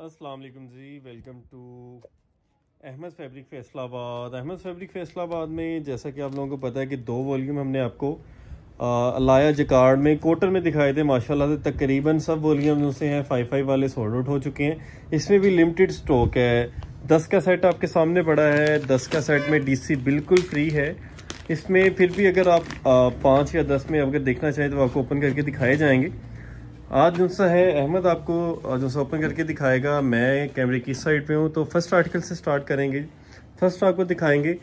वालेकुम जी, welcome to Ahmed fabric Faisalabad. Ahmed fabric Faisalabad में जैसा कि आप लोगों को पता है कि दो वॉल्यूम हमने आपको लाया जकार्ड में, कोटर में दिखाए थे, माशाल्लाह से तकरीबन सब वॉल्यूम से हैं फाइव फाइव वाले सोल्ड आउट हो चुके हैं। इसमें भी लिमिटेड स्टॉक है। दस का सेट आपके सामने पड़ा है, दस का सेट में डीसी बिल्कुल फ्री है। इसमें फिर भी अगर आप पाँच या दस में अगर देखना चाहें तो आपको ओपन करके दिखाए जाएँगे। आज जो सा है, अहमद आपको जो सा ओपन करके दिखाएगा, मैं कैमरे की साइड पे हूँ तो फ़र्स्ट आर्टिकल से स्टार्ट करेंगे। फ़र्स्ट आपको दिखाएँगे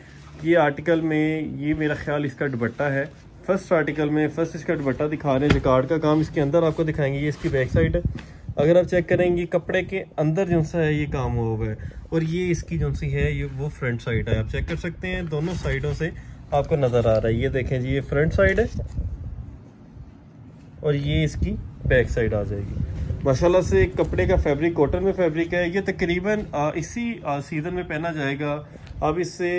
ये आर्टिकल में ये मेरा ख्याल इसका दुबट्टा है। फ़र्स्ट आर्टिकल में फ़र्स्ट इसका दुबट्टा दिखा रहे हैं, जिकार्ड का काम, इसके अंदर आपको दिखाएँगे, ये इसकी बैक साइड है। अगर आप चेक करेंगे, कपड़े के अंदर जो सा है, ये काम हुआ हुआ है। और ये इसकी जो सी है, ये वो फ्रंट साइड है। आप चेक कर सकते हैं, दोनों साइडों से आपको नज़र आ रहा है। ये देखें जी, ये फ्रंट साइड है। और ये इसकी बैक साइड आ जाएगी। माशाल्लाह से कपड़े का फैब्रिक, कॉटन में फैब्रिक है। ये तकरीबन इसी सीज़न में पहना जाएगा। अब इससे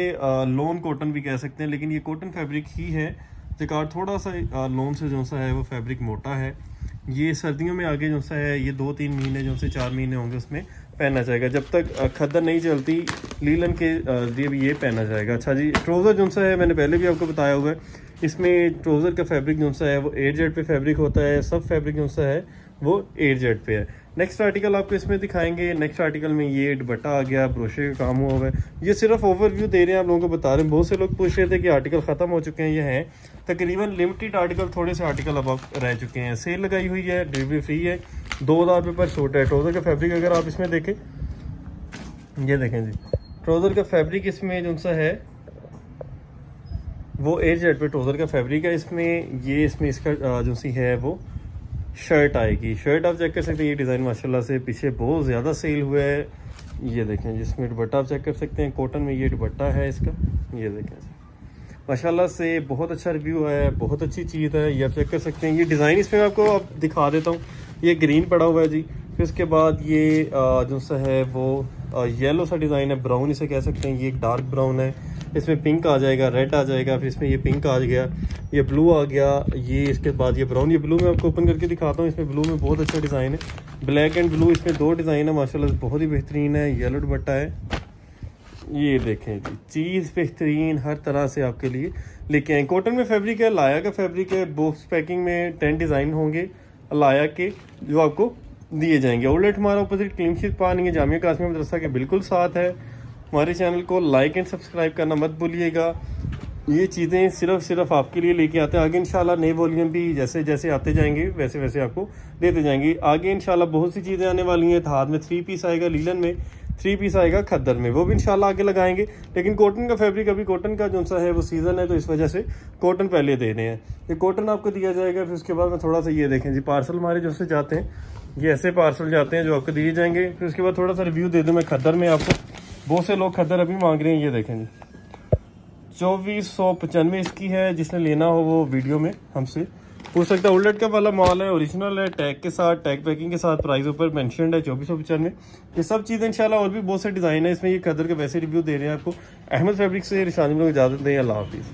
लोन कॉटन भी कह सकते हैं, लेकिन ये कॉटन फैब्रिक ही है। जिकार थोड़ा सा लोन से जो सा है, वो फैब्रिक मोटा है। ये सर्दियों में आगे जो सा है, ये दो तीन महीने, जो से चार महीने होंगे, उसमें पहना जाएगा। जब तक खद्दर नहीं चलती लीलन के लिए भी ये पहना जाएगा। अच्छा जी ट्रोज़र जो सा है, मैंने पहले भी आपको बताया हुआ है। इसमें ट्रोज़र का फैब्रिक जो सा है, वो एयर जेट पे फैब्रिक होता है, सब फैब्रिक जो सा है, वो एयर जेट पे है। नेक्स्ट आर्टिकल आपको इसमें दिखाएँगे। नेक्स्ट आर्टिकल में ये दुपट्टा आ गया ब्रोशे का काम हुआ है। ये सिर्फ़ ओवरव्यू दे रहे हैं, आप लोगों को बता रहे हैं। बहुत से लोग पूछ रहे थे कि आर्टिकल ख़त्म हो चुके हैं ये हैं। तकरीबन लिमिटेड आर्टिकल थोड़े से आर्टिकल अब आप रह चुके हैं। सेल लगाई हुई है डिलीवरी फ्री है। दो हज़ार रुपये पर सूट है। ट्रोज़र का फैब्रिक अगर आप इसमें देखें, ये देखें जी। ट्रोज़र का फैब्रिक इसमें जो सा है वो एज ट्रोज़र का फैब्रिक है, इसमें ये, इसमें इसका जो सी है वो शर्ट आएगी। शर्ट आप चेक कर सकते हैं, ये डिज़ाइन माशाल्लाह से पीछे बहुत ज़्यादा सेल हुआ है। ये देखें, जिसमें दुपट्टा आप चेक कर सकते हैं कॉटन में ये दुपट्टा है इसका। ये देखें माशाल्लाह से बहुत अच्छा रिव्यू है, बहुत अच्छी चीज़ है, ये आप चेक कर सकते हैं। ये डिज़ाइन इसमें आपको आप दिखा देता हूँ। ये ग्रीन पड़ा हुआ है जी। फिर उसके बाद ये जो सा है वो येलो सा डिज़ाइन है ब्राउन इसे कह सकते हैं। ये एक डार्क ब्राउन है। इसमें पिंक आ जाएगा रेड आ जाएगा, फिर इसमें ये पिंक आ गया, ये ब्लू आ गया, ये इसके बाद ये ब्राउन ये ब्लू में आपको ओपन करके दिखाता हूँ, इसमें ब्लू में बहुत अच्छा डिज़ाइन है। ब्लैक एंड ब्लू इसमें दो डिज़ाइन है, माशाल्लाह बहुत ही बेहतरीन है येलो दुपट्टा है। ये देखें जी, चीज़ बेहतरीन हर तरह से आपके लिए। लेके आए कॉटन में फैब्रिक है, लाया का फैब्रिक है बॉक्स पैकिंग में टेन डिज़ाइन होंगे, लाया के जो आपको दिए जाएँगे। ओल्ड हमारा शीट पानी है जामिया कासमी मदरसा के बिल्कुल साथ है। हमारे चैनल को लाइक एंड सब्सक्राइब करना मत भूलिएगा। ये चीज़ें सिर्फ़ सिर्फ़ आपके लिए लेके आते हैं। आगे इंशाल्लाह नए वॉल्यूम भी जैसे जैसे आते जाएँगे, वैसे वैसे आपको देते जाएँगे। आगे इंशाल्लाह बहुत सी चीज़ें आने वाली हैं। हाथ में थ्री पीस आएगा लीलन में थ्री पीस आएगा खद्दर में। वो भी इंशाल्लाह आगे लगाएँगे। लेकिन कॉटन का फैब्रिक अभी कॉटन का जो सा है, वो सीज़न है तो इस वजह से कॉटन पहले दे रहे हैं। ये कॉटन आपको दिया जाएगा, फिर उसके बाद में थोड़ा सा ये देखें। जी पार्सल हमारे जो से जाते हैं। ये ऐसे पार्सल जाते हैं जो आपको दिए जाएँगे। फिर उसके बाद थोड़ा सा रिव्यू दे दूँ मैं खद्दर में आपको। बहुत से लोग खदर अभी मांग रहे हैं, ये देखें जी। चौबीस सौ पचानवे इसकी है, जिसने लेना हो वो वीडियो में हमसे। हो सकता है उल्ट का वाला मॉल है ओरिजिनल है टैग के साथ टैग पैकिंग के साथ प्राइस ऊपर मैंशनड है, चौबीस सौ पचानवे। ये सब चीज़ें इंशाल्लाह और भी बहुत से डिज़ाइन है, इसमें ये कदर के वैसे रिव्यू दे रहे हैं आपको। अहमद फैब्रिक से, रिशानी लोग इजाज़त दें, अल्लाह हाफिज़।